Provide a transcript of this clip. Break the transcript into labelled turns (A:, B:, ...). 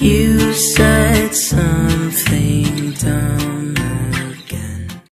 A: You said something dumb.